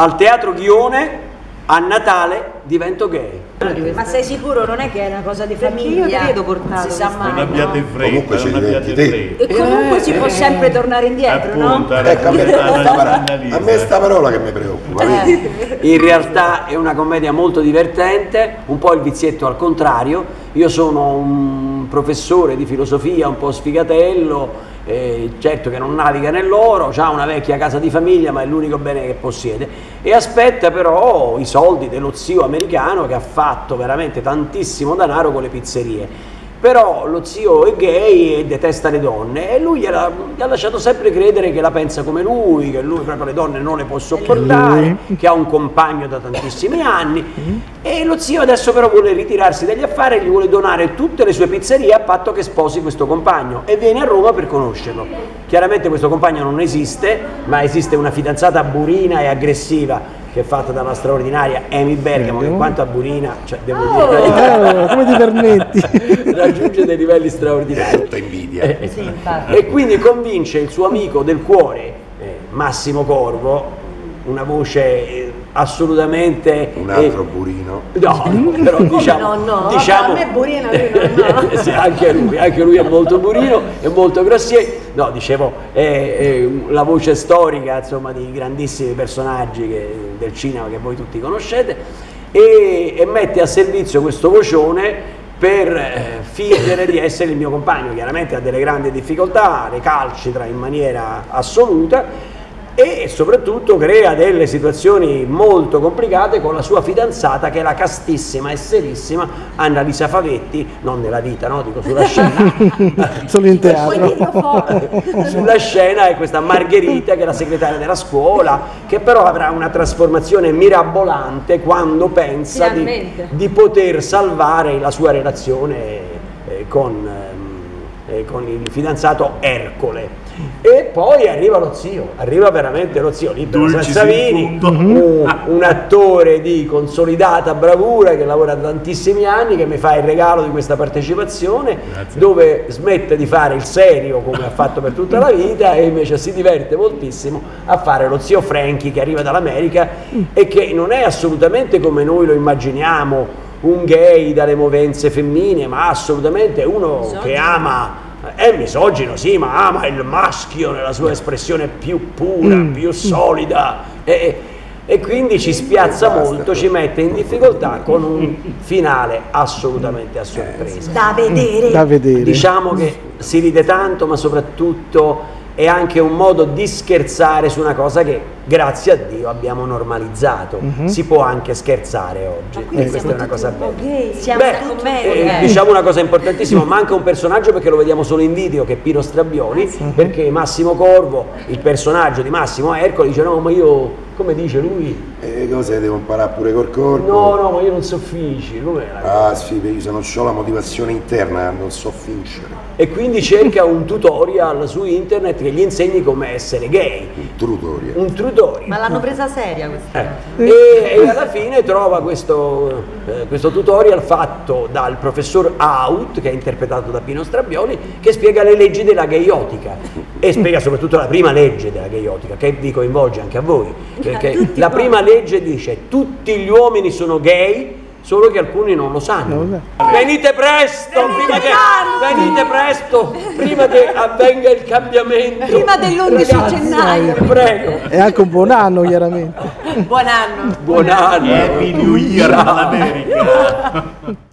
al Teatro Ghione a Natale divento gay. Ma sei sicuro? Non è che è una cosa di Perché famiglia? io credo portato Non si sa mai. Non abbiate fretta, Comunque ci non abbiate fretta. E comunque si può sempre tornare indietro, Appunto, no? Ecco, a me, a me sta parola che mi preoccupa. vedi? In realtà è una commedia molto divertente, un po' il vizietto al contrario. Io sono un professore di filosofia un po' sfigatello, eh, certo che non naviga nell'oro, ha una vecchia casa di famiglia ma è l'unico bene che possiede e aspetta però i soldi dello zio americano che ha fatto veramente tantissimo denaro con le pizzerie. Però lo zio è gay e detesta le donne e lui gli ha lasciato sempre credere che la pensa come lui, che lui proprio le donne non le può sopportare, che ha un compagno da tantissimi anni. E lo zio adesso però vuole ritirarsi dagli affari e gli vuole donare tutte le sue pizzerie a patto che sposi questo compagno e viene a Roma per conoscerlo. Chiaramente questo compagno non esiste, ma esiste una fidanzata burina e aggressiva che è fatta dalla straordinaria Amy Bergamo che quanto a burina, cioè devo dire, Eh, come ti permetti? raggiunge dei livelli straordinari. Tutta invidia. Eh, Sì, infatti. e quindi convince il suo amico del cuore, eh, Massimo Corvo, una voce eh, assolutamente... Un eh, altro burino. No, però diciamo, no, no? diciamo Vabbè, a me Burino, lui no, no. sì, anche lui, anche lui è molto burino, è molto grossier. No, dicevo, è, è la voce storica, insomma, di grandissimi personaggi che- del cinema che voi tutti conoscete e, e mette a servizio questo vocione per eh, fingere di essere il mio compagno. Chiaramente ha delle grandi difficoltà, recalcitra in maniera assoluta e soprattutto crea delle situazioni molto complicate con la sua fidanzata che è la castissima e serissima Annalisa Favetti, non nella vita, no? dico sulla scena. Solo in teatro. sulla scena è questa Margherita che è la segretaria della scuola, che però avrà una trasformazione mirabolante quando pensa di, di poter salvare la sua relazione eh, con, ehm, eh, con il fidanzato Ercole. E poi arriva lo zio, arriva veramente lo zio Sansavini, in fondo. un, un attore di consolidata bravura che lavora da tantissimi anni, che mi fa il regalo di questa partecipazione, Grazie. dove smette di fare il serio come ha fatto per tutta la vita e invece si diverte moltissimo a fare lo zio Frankie che arriva dall'America e che non è assolutamente come noi lo immaginiamo un gay dalle movenze femminili, ma assolutamente uno che ama è misogino, sì, ma ama il maschio nella sua espressione più pura, più solida e, e quindi ci spiazza molto, ci mette in difficoltà con un finale assolutamente a sorpresa. Da vedere. Da vedere. Diciamo che si ride tanto, ma soprattutto è anche un modo di scherzare su una cosa che, grazie a Dio, abbiamo normalizzato. Si può anche scherzare oggi, e questa è una cosa bella. Ok, Siamo Beh, commedia. eh, diciamo una cosa importantissima, manca un personaggio perché lo vediamo solo in video che è Pino Strabbioni, perché Massimo Corvo, il personaggio di Massimo Ercole, dice no ma io, come dice lui, E cose devo imparare pure col corpo. no no ma io non so fingere, com'è la cosa? Ah sì, perché se non ho la motivazione interna non so fingere. E quindi cerca un tutorial su internet che gli insegni come essere gay, Un tutorial. un tutorial. Ma l'hanno presa seria questa Eh, E, e alla fine trova questo, eh, questo tutorial fatto dal professor Out, che è interpretato da Pino Strabbioni, che spiega le leggi della gaiotica e spiega soprattutto la prima legge della gaiotica, che vi coinvolge anche a voi. Perché la prima legge dice tutti gli uomini sono gay, solo che alcuni non lo sanno. Venite presto, prima che, venite presto, prima che avvenga il cambiamento. Prima dell'11 Ragazzi, gennaio. Prego. E anche un buon anno, chiaramente. Buon anno. Buon anno. Happy New Year all'America.